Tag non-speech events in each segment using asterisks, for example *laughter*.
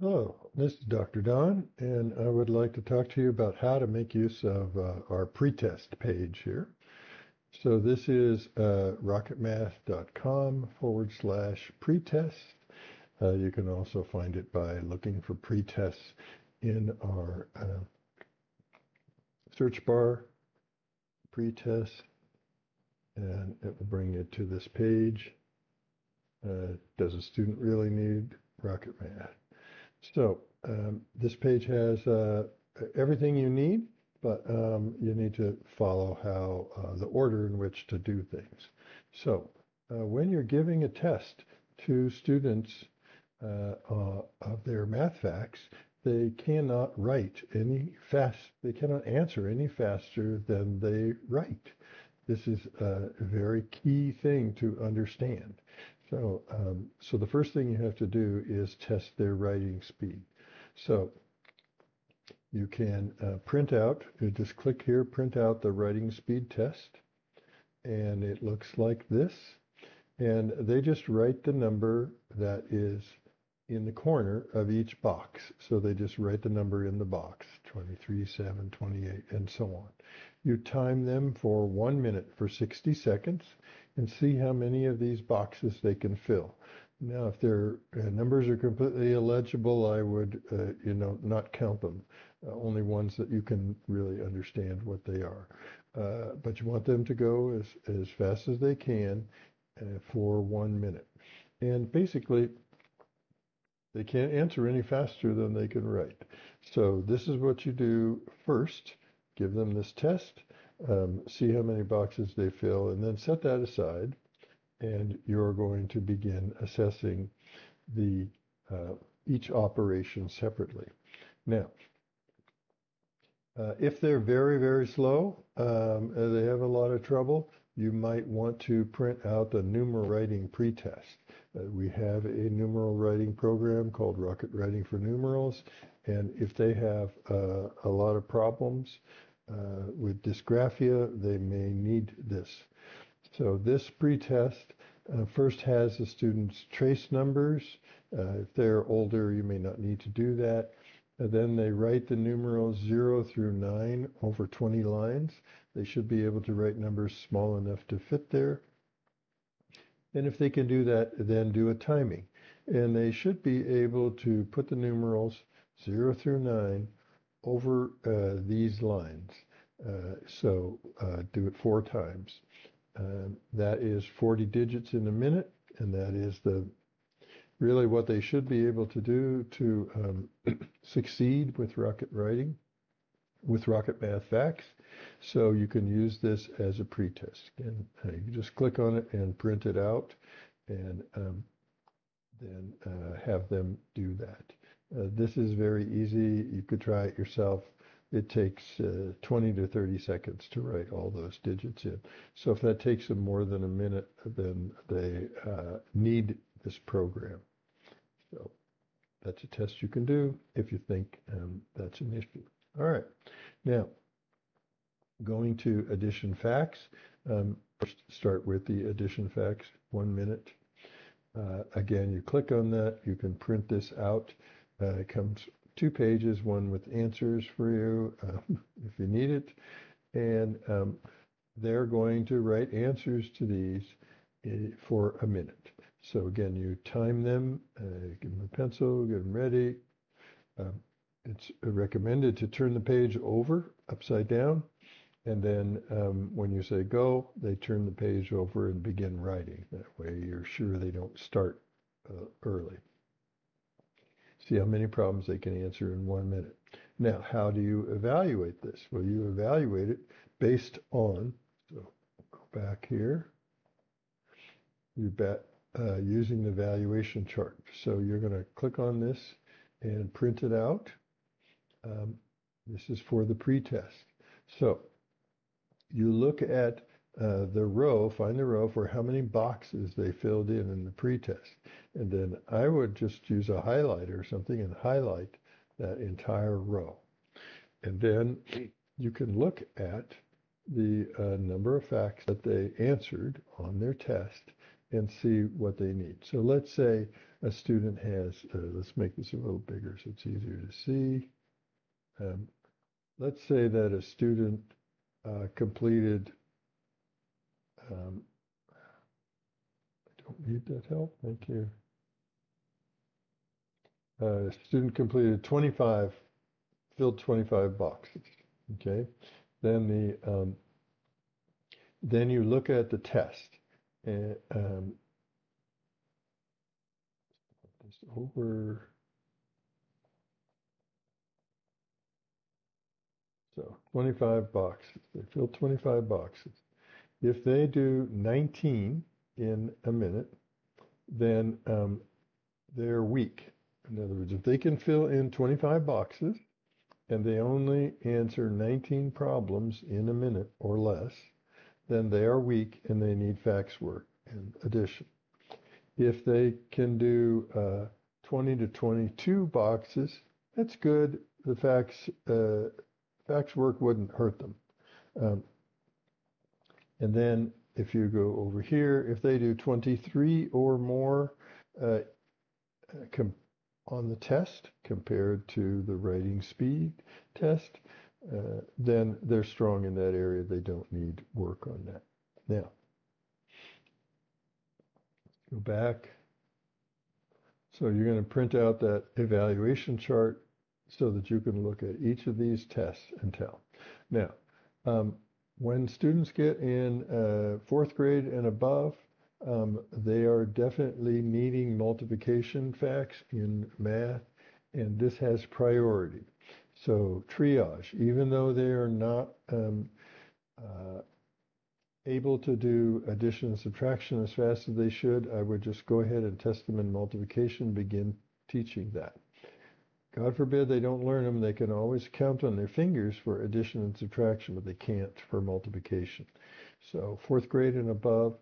Hello, this is Dr. Don, and I would like to talk to you about how to make use of uh, our pretest page here. So this is uh, rocketmath.com forward slash pretest. Uh, you can also find it by looking for pretests in our uh, search bar, pretest, and it will bring you to this page. Uh, does a student really need Rocket Math? So um, this page has uh, everything you need, but um, you need to follow how uh, the order in which to do things. So uh, when you're giving a test to students uh, uh, of their math facts, they cannot write any fast. They cannot answer any faster than they write. This is a very key thing to understand. So, um, so the first thing you have to do is test their writing speed. So you can uh, print out, you just click here, print out the writing speed test, and it looks like this. And they just write the number that is in the corner of each box. So they just write the number in the box, 23, 7, 28, and so on. You time them for one minute for 60 seconds and see how many of these boxes they can fill. Now, if their uh, numbers are completely illegible, I would, uh, you know, not count them. Uh, only ones that you can really understand what they are. Uh, but you want them to go as, as fast as they can uh, for one minute. And basically, they can't answer any faster than they can write. So this is what you do first. Give them this test, um, see how many boxes they fill, and then set that aside. And you're going to begin assessing the uh, each operation separately. Now, uh, if they're very, very slow, um, they have a lot of trouble, you might want to print out the numeral writing pretest. Uh, we have a numeral writing program called Rocket Writing for Numerals, and if they have uh, a lot of problems uh, with dysgraphia, they may need this. So this pretest uh, first has the students trace numbers. Uh, if they're older, you may not need to do that. And then they write the numerals 0 through 9 over 20 lines. They should be able to write numbers small enough to fit there. And if they can do that, then do a timing. And they should be able to put the numerals 0 through 9 over uh, these lines. Uh, so uh, do it four times. Um, that is 40 digits in a minute, and that is the really what they should be able to do to um, *clears throat* succeed with rocket writing, with rocket math facts. So you can use this as a pretest. And uh, you just click on it and print it out, and um, then uh, have them do that. Uh, this is very easy. You could try it yourself. It takes uh, 20 to 30 seconds to write all those digits in. So if that takes them more than a minute, then they uh, need this program. So that's a test you can do if you think um, that's an issue. All right. Now, going to addition facts. Um, first, start with the addition facts, one minute. Uh, again, you click on that. You can print this out. Uh, it comes two pages, one with answers for you uh, *laughs* if you need it. And um, they're going to write answers to these uh, for a minute. So again, you time them, uh, give them a pencil, get them ready. Um, it's recommended to turn the page over upside down. And then um, when you say go, they turn the page over and begin writing. That way you're sure they don't start uh, early. See how many problems they can answer in one minute. Now, how do you evaluate this? Well, you evaluate it based on, so go back here. You bet uh, using the valuation chart. So you're going to click on this and print it out. Um, this is for the pretest. So you look at uh, the row, find the row for how many boxes they filled in in the pretest. And then I would just use a highlighter or something and highlight that entire row. And then you can look at the uh, number of facts that they answered on their test and see what they need. So let's say a student has, uh, let's make this a little bigger so it's easier to see. Um, let's say that a student uh, completed, um, I don't need that help, thank you. Uh, student completed 25, filled 25 boxes, okay? Then the, um, then you look at the test and, um, this over. So 25 boxes. They filled 25 boxes. If they do 19 in a minute, then um, they're weak. In other words, if they can fill in 25 boxes and they only answer 19 problems in a minute or less, then they are weak and they need facts work in addition. If they can do uh, 20 to 22 boxes, that's good. The facts uh, facts work wouldn't hurt them. Um, and then if you go over here, if they do 23 or more uh, com- on the test compared to the writing speed test, uh, then they're strong in that area. They don't need work on that. Now, go back. So you're going to print out that evaluation chart so that you can look at each of these tests and tell. Now, um, when students get in uh, fourth grade and above, um, they are definitely needing multiplication facts in math, and this has priority. So triage, even though they are not um, uh, able to do addition and subtraction as fast as they should, I would just go ahead and test them in multiplication, begin teaching that. God forbid they don't learn them, they can always count on their fingers for addition and subtraction, but they can't for multiplication. So fourth grade and above,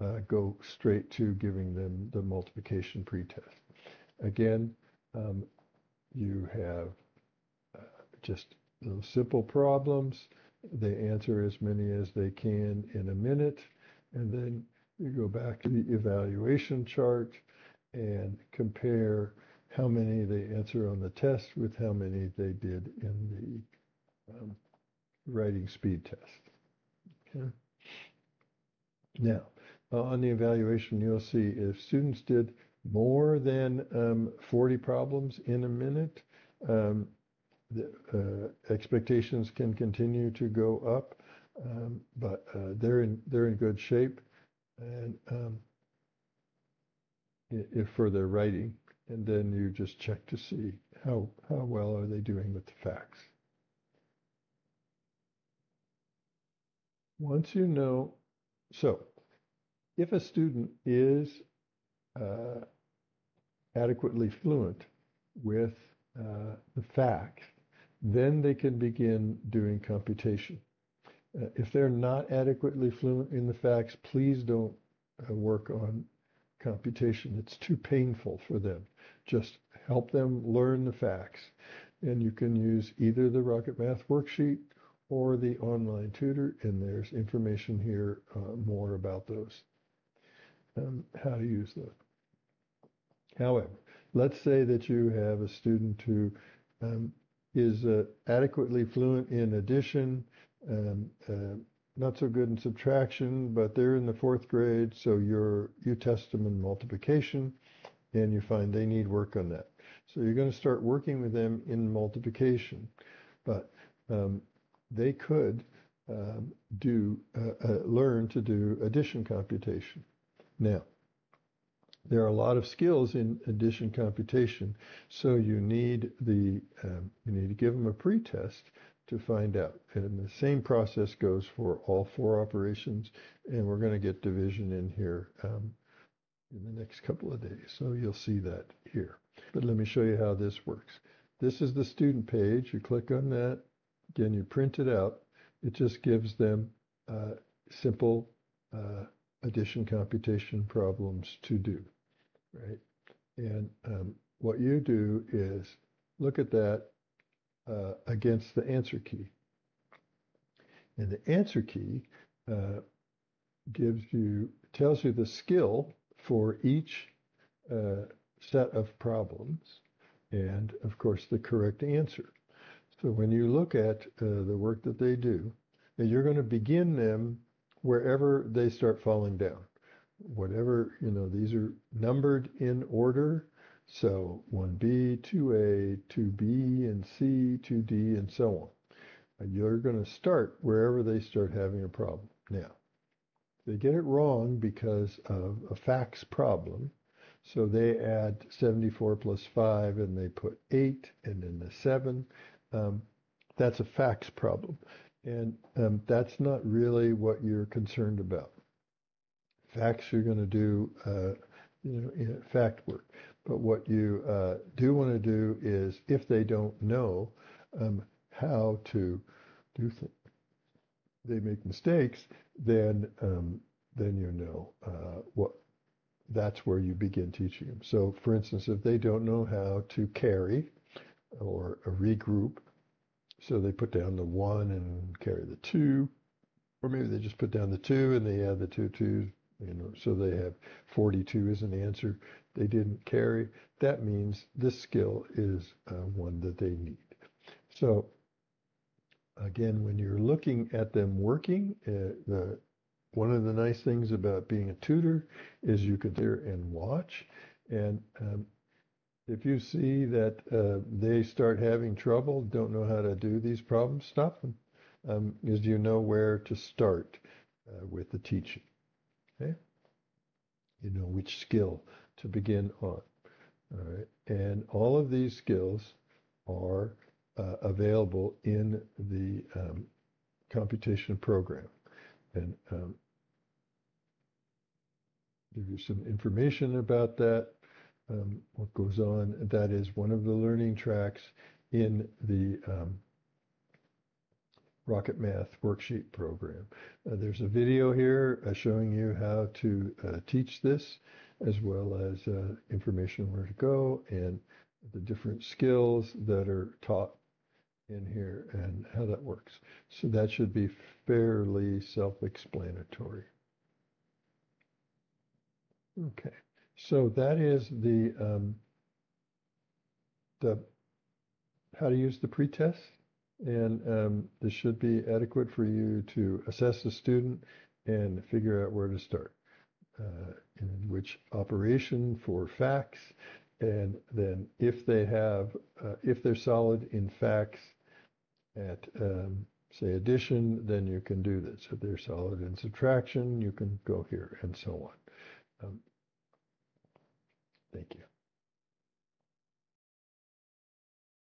uh, go straight to giving them the multiplication pretest. Again, um, you have uh, just simple problems. They answer as many as they can in a minute, and then you go back to the evaluation chart and compare how many they answer on the test with how many they did in the um, writing speed test. Okay. Now, uh, on the evaluation, you'll see if students did more than um, 40 problems in a minute, um, the uh, expectations can continue to go up, um, but uh, they're in they're in good shape, and um, if for their writing, and then you just check to see how how well are they doing with the facts. Once you know, so if a student is uh, adequately fluent with uh, the facts, then they can begin doing computation. Uh, if they're not adequately fluent in the facts, please don't uh, work on computation. It's too painful for them. Just help them learn the facts. And you can use either the Rocket Math worksheet or the online tutor, and there's information here uh, more about those, um, how to use those. However, let's say that you have a student who um, is uh, adequately fluent in addition, um, uh, not so good in subtraction, but they're in the fourth grade, so you're you test them in multiplication, and you find they need work on that. So you're going to start working with them in multiplication, but um, they could um, do uh, uh, learn to do addition computation. Now, there are a lot of skills in addition computation, so you need the um, you need to give them a pretest to find out. And the same process goes for all four operations, and we're going to get division in here um, in the next couple of days. So you'll see that here. But let me show you how this works. This is the student page. You click on that. Again, you print it out. It just gives them uh, simple uh, addition computation problems to do, right? And um, what you do is look at that uh, against the answer key. And the answer key uh, gives you tells you the skill for each uh, set of problems and, of course, the correct answer. So when you look at uh, the work that they do, you're going to begin them wherever they start falling down. Whatever, you know, these are numbered in order. So 1B, 2A, 2B, and C, 2D, and so on. And you're going to start wherever they start having a problem. Now, they get it wrong because of a facts problem. So they add 74 plus 5 and they put 8 and then the 7. Um, that's a facts problem. And um, that's not really what you're concerned about. Facts you're going to do, uh, you know, fact work. But what you uh, do want to do is, if they don't know um, how to do things, they make mistakes, then um, then you know uh, what. That's where you begin teaching them. So, for instance, if they don't know how to carry or a regroup, so they put down the one and carry the two, or maybe they just put down the two and they add the two twos, you know, so they have 42 as an answer. They didn't carry. That means this skill is uh, one that they need. So again, when you're looking at them working, uh, the one of the nice things about being a tutor is you can hear and watch. And um, if you see that uh, they start having trouble, don't know how to do these problems, stop them. Um, because you know where to start uh, with the teaching. Okay? You know which skill to begin on. All right. And all of these skills are uh, available in the um, computation program. And um, give you some information about that um, what goes on. That is one of the learning tracks in the um, Rocket Math worksheet program. Uh, there's a video here uh, showing you how to uh, teach this, as well as uh, information where to go and the different skills that are taught in here and how that works. So that should be fairly self-explanatory. Okay. So that is the um, the how to use the pretest, and um, this should be adequate for you to assess the student and figure out where to start, uh, in which operation for facts, and then if they have uh, if they're solid in facts at um, say addition, then you can do this. If they're solid in subtraction, you can go here and so on. Um, Thank you.